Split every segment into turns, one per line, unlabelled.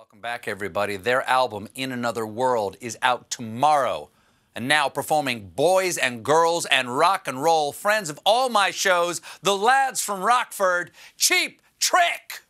Welcome back, everybody. Their album, In Another World, is out tomorrow. And now performing Boys and Girls and Rock and Roll, friends of all my shows, the lads from Rockford, Cheap Trick.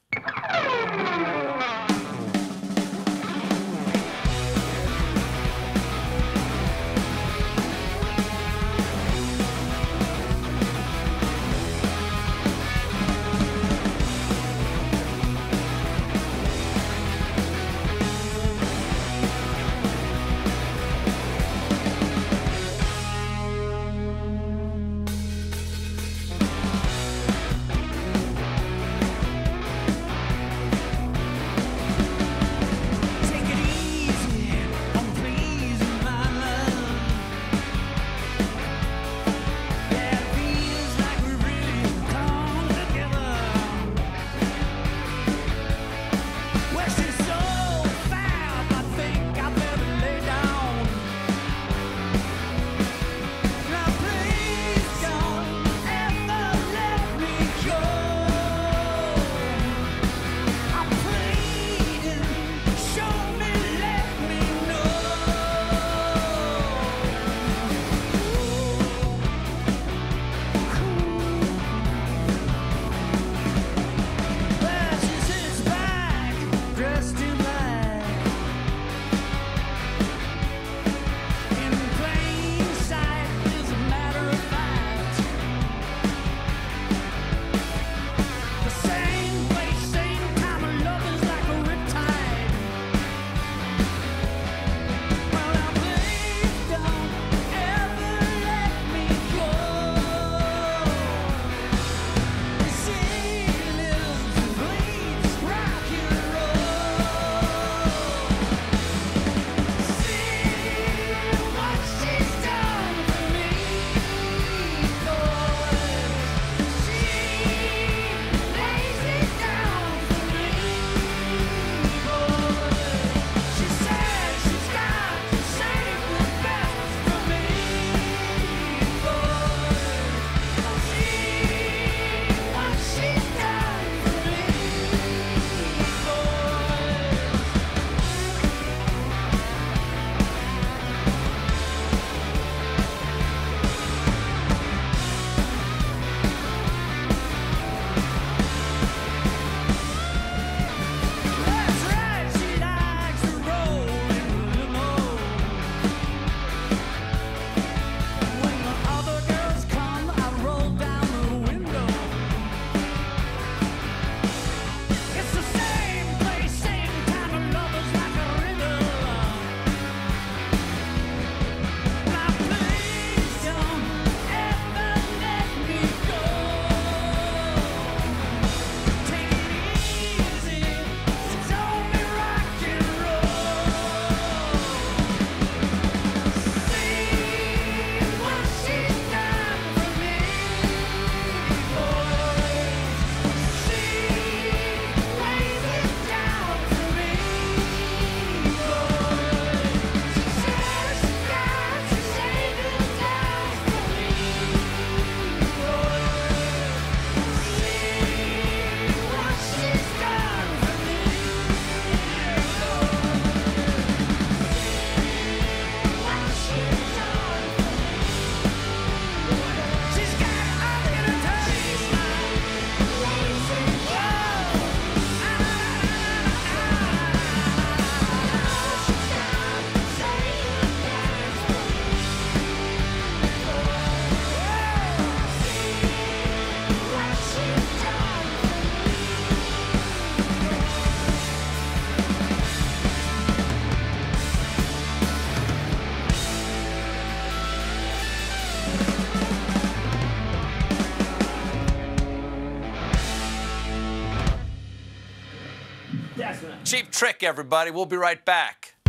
cheap trick, everybody. We'll be right back.